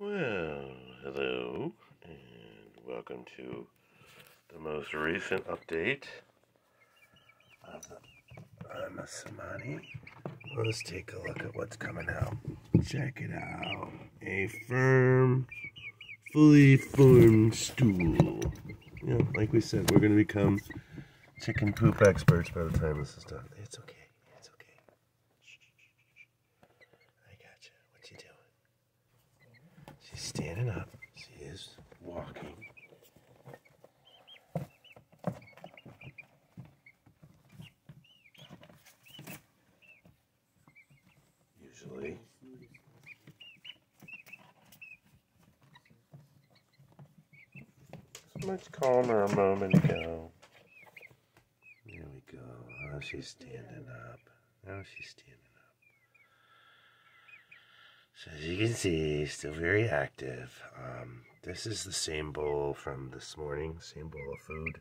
Well, hello, and welcome to the most recent update of the Ayam Cemani. Let's take a look at what's coming out. Check it out. A firm, fully formed stool. Yeah, like we said, we're going to become chicken poop experts by the time this is done. It's okay. It's okay. I got you. What you doing? She's standing up. She is walking. Usually. So much calmer a moment ago. There we go. Now she's standing up. Now she's standing. So as you can see, still very active. Um, this is the same bowl from this morning, same bowl of food.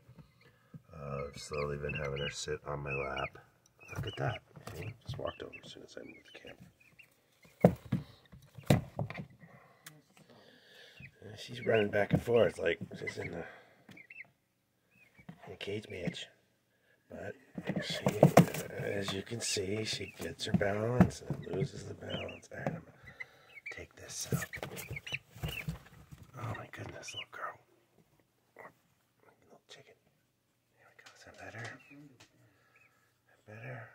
Uh, slowly been having her sit on my lap. Look at that. See? Just walked over as soon as I moved the camera. Uh, She's running back and forth like she's in a, in cage match. But she, as you can see, she gets her balance and loses the balance. All right, I'm gonna take this. Oh my goodness, little girl. Little chicken. There we go. Is that better? That better?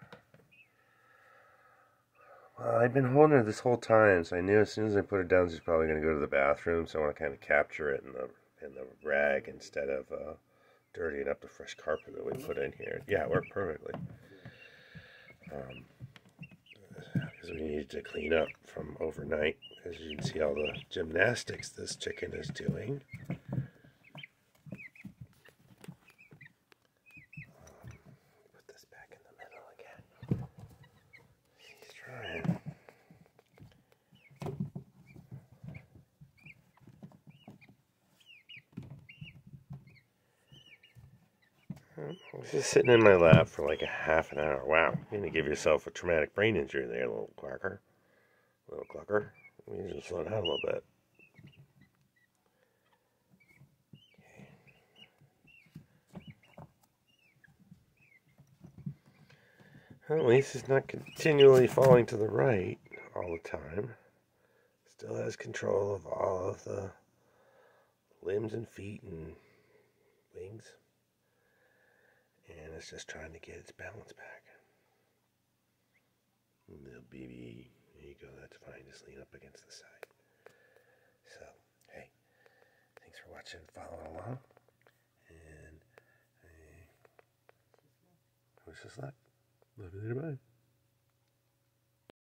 Well, I've been holding her this whole time, so I knew as soon as I put her down, she's probably going to go to the bathroom. So I want to kind of capture it in the in the rag instead of uh, dirtying up the fresh carpet that we put in here. Yeah, it worked perfectly. Um, we needed to clean up from overnight. As you can see, all the gymnastics this chicken is doing. Put this back in the middle again. Trying. Just sitting in my lap for like a half an hour. Wow, you're gonna give yourself a traumatic brain injury there, little quacker. Little clucker. You need to slow down a little bit. At least it's not continually falling to the right all the time. Still has control of all of the limbs and feet and wings. And it's just trying to get its balance back. Little baby, there you go, that's fine. Just lean up against the side. So, hey, thanks for watching, following along. And uh, wish us luck. Love you bye.